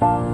嗯。